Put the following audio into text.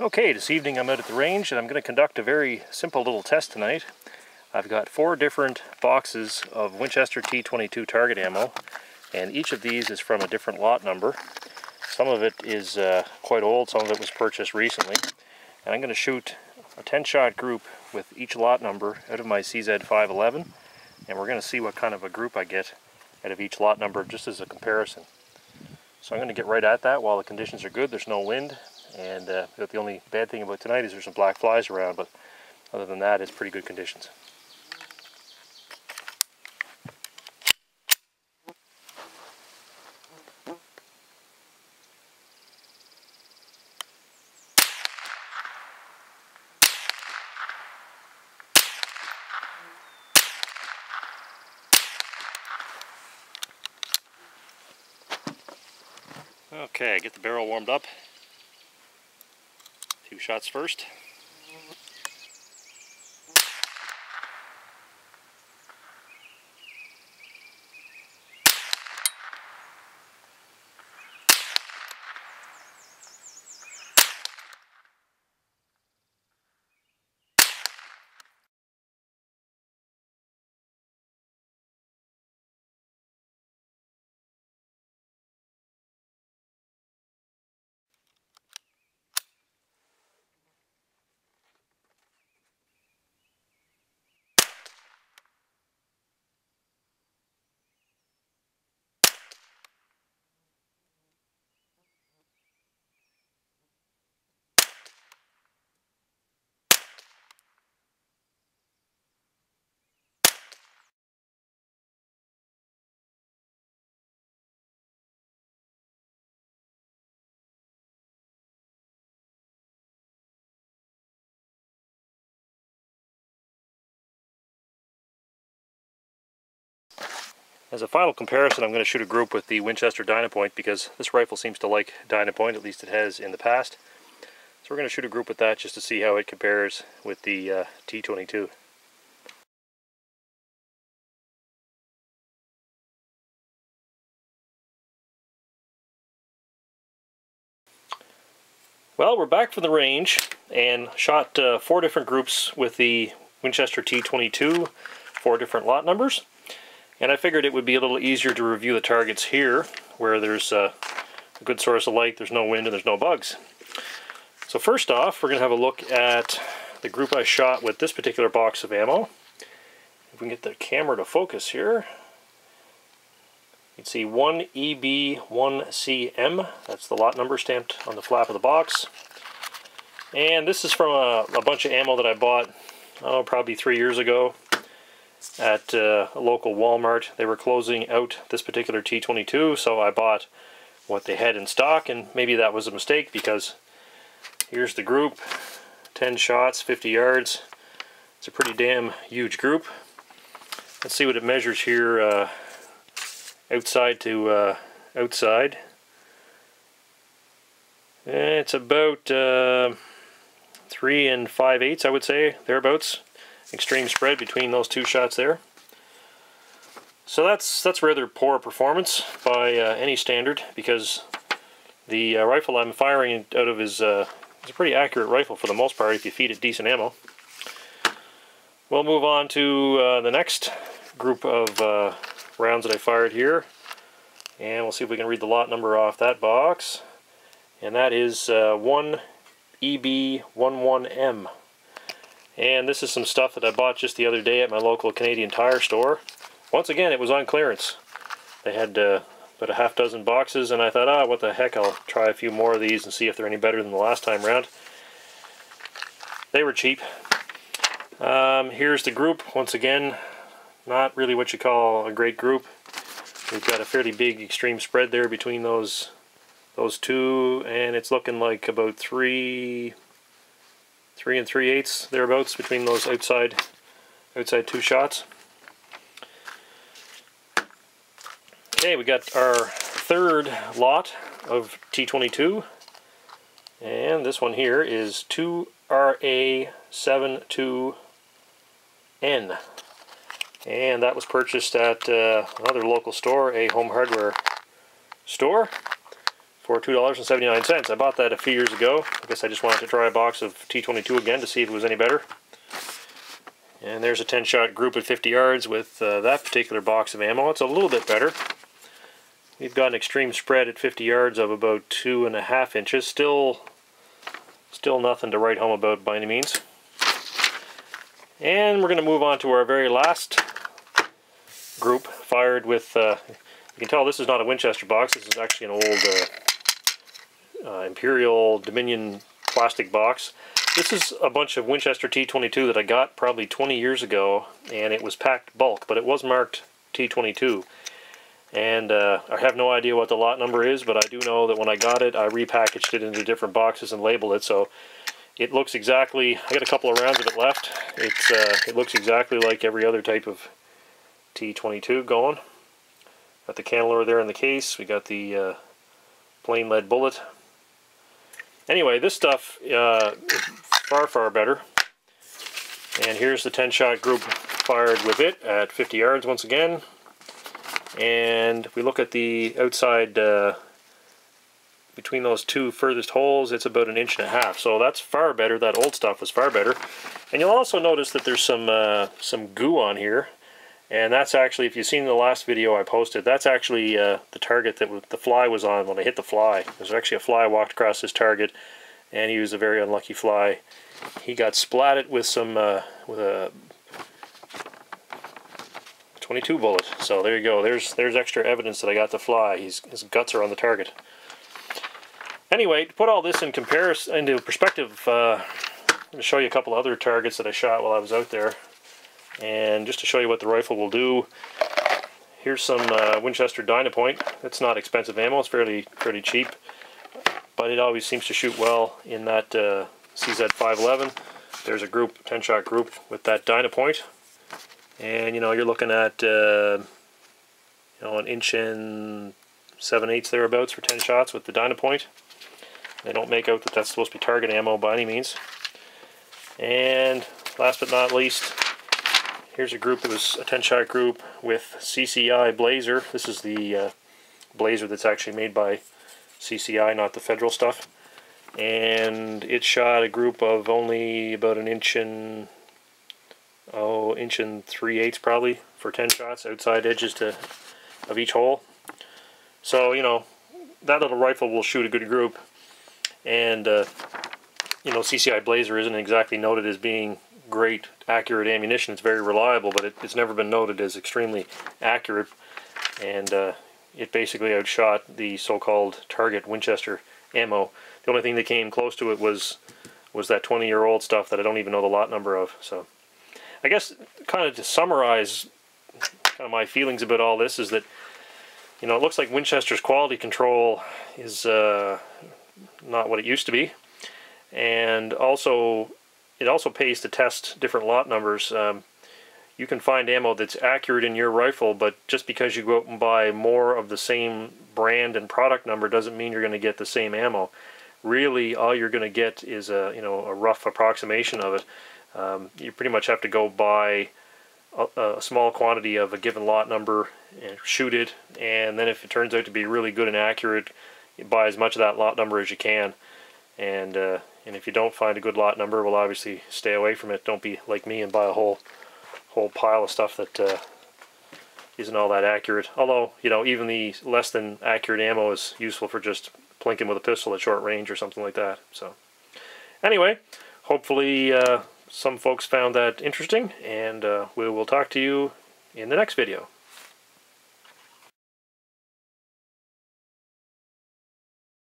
Okay, this evening I'm out at the range and I'm going to conduct a very simple little test tonight. I've got four different boxes of Winchester T22 target ammo and each of these is from a different lot number. Some of it is uh, quite old, some of it was purchased recently. And I'm going to shoot a 10 shot group with each lot number out of my CZ511 and we're going to see what kind of a group I get out of each lot number just as a comparison. So I'm going to get right at that while the conditions are good, there's no wind, and uh, the only bad thing about tonight is there's some black flies around, but other than that, it's pretty good conditions. Okay, get the barrel warmed up. Shots first. As a final comparison, I'm going to shoot a group with the Winchester Dynapoint because this rifle seems to like Dynapoint, at least it has in the past. So we're going to shoot a group with that just to see how it compares with the uh, T22. Well, we're back from the range and shot uh, four different groups with the Winchester T22, four different lot numbers. And I figured it would be a little easier to review the targets here, where there's a, good source of light, there's no wind, and there's no bugs. So first off, we're going to have a look at the group I shot with this particular box of ammo. If we can get the camera to focus here, you can see 1EB1CM, that's the lot number stamped on the flap of the box. And this is from a, a bunch of ammo that I bought, oh, probably three years ago at uh, a local Walmart. They were closing out this particular T22, so I bought what they had in stock, and maybe that was a mistake because here's the group 10 shots, 50 yards. It's a pretty damn huge group. Let's see what it measures here uh, outside to uh, outside. It's about uh, 3 and 5 eighths, I would say, thereabouts extreme spread between those two shots there. So that's that's rather poor performance by uh, any standard because the uh, rifle I'm firing out of is, uh, is a pretty accurate rifle for the most part if you feed it decent ammo. We'll move on to uh, the next group of uh, rounds that I fired here and we'll see if we can read the lot number off that box and that is 1EB11M. And this is some stuff that I bought just the other day at my local Canadian Tire store. Once again, it was on clearance. They had uh, about a half dozen boxes, and I thought, ah, what the heck, I'll try a few more of these and see if they're any better than the last time around. They were cheap. Um, here's the group. Once again, not really what you call a great group. We've got a fairly big extreme spread there between those those two, and it's looking like about three three and three eighths thereabouts between those outside outside two shots. Okay, we got our third lot of T22 and this one here is 2RA72N and that was purchased at uh, another local store, a home hardware store for $2.79. I bought that a few years ago. I guess I just wanted to try a box of T22 again to see if it was any better. And there's a 10 shot group at 50 yards with uh, that particular box of ammo. It's a little bit better. We've got an extreme spread at 50 yards of about two and a half inches. Still, still nothing to write home about by any means. And we're going to move on to our very last group, fired with, uh, you can tell this is not a Winchester box, this is actually an old uh, Imperial Dominion plastic box. This is a bunch of Winchester T22 that I got probably 20 years ago, and it was packed bulk, but it was marked T22. And uh, I have no idea what the lot number is, but I do know that when I got it, I repackaged it into different boxes and labeled it, so it looks exactly, I got a couple of rounds of it left, it's, uh, it looks exactly like every other type of T22 going. Got the cantilever there in the case, we got the uh, plain lead bullet, Anyway, this stuff uh, is far, far better. And here's the 10 shot group fired with it at 50 yards once again. And we look at the outside uh, between those two furthest holes, it's about an inch and a half. So that's far better. That old stuff was far better. And you'll also notice that there's some uh, some goo on here. And that's actually, if you've seen the last video I posted, that's actually uh, the target that the fly was on when I hit the fly. There's actually a fly walked across his target, and he was a very unlucky fly. He got splatted with some uh, with a 22 bullet. So there you go. There's there's extra evidence that I got the fly. He's, his guts are on the target. Anyway, to put all this in comparison into perspective, uh, I'm going to show you a couple other targets that I shot while I was out there. And just to show you what the rifle will do, here's some uh, Winchester Dynapoint. It's not expensive ammo, it's fairly, fairly cheap, but it always seems to shoot well in that uh, CZ511. There's a group, 10 shot group with that Dynapoint. And you know, you're looking at uh, you know, an inch and 7 eighths thereabouts for 10 shots with the Dynapoint. They don't make out that that's supposed to be target ammo by any means. And last but not least, Here's a group that was a 10 shot group with CCI Blazer. This is the uh, Blazer that's actually made by CCI, not the federal stuff. And it shot a group of only about an inch and oh, inch and three eighths probably for 10 shots, outside edges to of each hole. So you know that little rifle will shoot a good group, and uh, you know CCI Blazer isn't exactly noted as being great accurate ammunition. It's very reliable, but it, it's never been noted as extremely accurate. And uh, it basically outshot the so-called target Winchester ammo. The only thing that came close to it was was that 20-year-old stuff that I don't even know the lot number of. So I guess kind of to summarize kind of my feelings about all this is that you know it looks like Winchester's quality control is uh, not what it used to be, and also it also pays to test different lot numbers. Um, you can find ammo that's accurate in your rifle, but just because you go out and buy more of the same brand and product number doesn't mean you're going to get the same ammo. Really, all you're going to get is a you know a rough approximation of it. Um, you pretty much have to go buy a, a, small quantity of a given lot number and shoot it, and then if it turns out to be really good and accurate, buy as much of that lot number as you can. And uh, and if you don't find a good lot number, well, obviously stay away from it. Don't be like me and buy a whole whole pile of stuff that uh, not all that accurate. Although, you know, even the less than accurate ammo is useful for just plinking with a pistol at short range or something like that. So, anyway, hopefully uh, some folks found that interesting, and uh, we will talk to you in the next video.